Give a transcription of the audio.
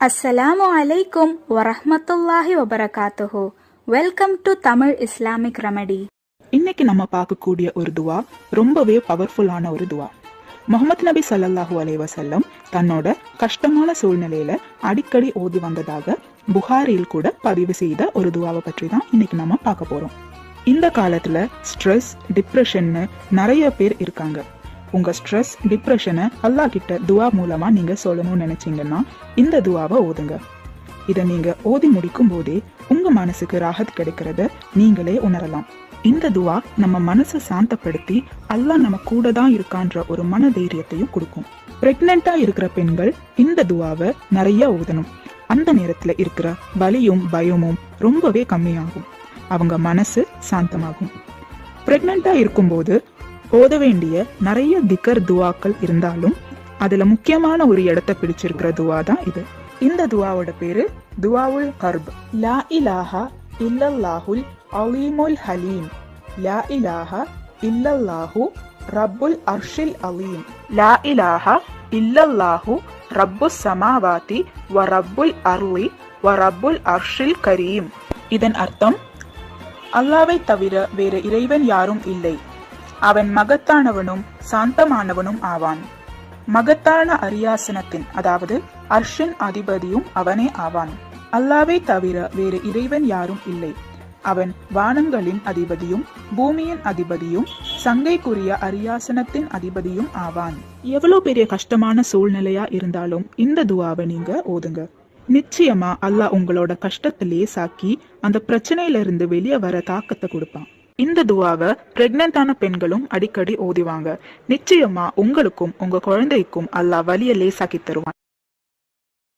அஸ்ஸலாமு அலைக்கும் வரஹ்மத்துல்லாஹி வபரகாத்துஹு welcome to Tamil Islamic remedy இன்னைக்கு நம்ம பார்க்கக்கூடிய ஒரு துவா ரொம்பவே பவர்ஃபுல்லான ஒரு துவா. முகமது நபி ஸல்லல்லாஹு அலைவசல்லம் தன்னோட கஷ்டமான சூழ்நிலையில அடிக்கடி ஓதி வந்ததாக புகாரியில் கூட பதிவு செய்த ஒரு துவாவை பற்றி தான் இன்னைக்கு நம்ம பார்க்க போறோம். இந்த காலத்துல ஸ்ட்ரெஸ் டிப்ரெஷன்னு நிறைய பேர் இருக்காங்க. உங்க ஸ்ட்ரெஸ் டிப்ரெஷனை அல்லா கிட்ட துவா மூலமா நீங்க சொல்லணும்னு நினைச்சீங்கன்னா இந்த துவாவை ஓதுங்க. இதை நீங்க ஓதி முடிக்கும் போதே உங்க மனசுக்கு ராகத் கிடைக்கிறத நீங்களே உணரலாம். இந்த துவா நம்ம மனசை சாந்தப்படுத்தி அல்லாஹ் நம்ம கூட தான் இருக்கான்ற ஒரு மன தைரியத்தையும் கொடுக்கும். பிரெக்னெண்டா இருக்கிற பெண்கள் இந்த துவாவை நிறைய ஓதணும். அந்த நேரத்துல இருக்கிற வலியும் பயமும் ரொம்பவே கம்மியாகும். அவங்க மனசு சாந்தமாகும். பிரெக்னெண்டா இருக்கும்போது ஓத வேண்டிய நிறைய திக்கர் துவாக்கள் இருந்தாலும் அதுல முக்கியமான ஒரு இடத்தை பிடிச்சிருக்கிற துவா தான் இது. இந்த துவாவோட பேரு துவாவுல் கர்ப். லா இலாஹா இல்லல்லாஹுல் அலீமுல் ஹலீம். லா இலாஹா இல்லல்லாஹு ரப்புல் அர்ஷில் அலீம். லா இலாஹா இல்லல்லாஹு ரப்பு சமாவாதி வ ரப்புல் அர்லி வ ரப்புல் அர்ஷில் கரீம். இதன் அர்த்தம் அல்லாவை தவிர வேறு இறைவன் யாரும் இல்லை. அவன் மகத்தானவனும் சாந்தமானவனும் ஆவான். மகத்தான அரியாசனத்தின் அதாவது அர்ஷன் அதிபதியும் அவனே ஆவான். அல்லாவை தவிர வேறு இறைவன் யாரும் இல்லை. அவன் வானங்களின் அதிபதியும் பூமியின் அதிபதியும் சங்கைக்குரிய அரியாசனத்தின் அதிபதியும் ஆவான். எவ்வளவு பெரிய கஷ்டமான சூழ்நிலையா இருந்தாலும் இந்த துவாவை நீங்க ஓதுங்க. நிச்சயமா அல்லாஹ் உங்களோட கஷ்டத்திலேயே சாக்கி அந்த பிரச்சனையில இருந்து வெளியே வர தாக்கத்தை கொடுப்பான். இந்த துவாவை பிரெக்னென்டான பெண்களும் அடிக்கடி ஓதிவாங்க. நிச்சயமா உங்களுக்கும் உங்க குழந்தைக்கும் அல்லாஹ் வலிய லேசாக்கி தருவான்.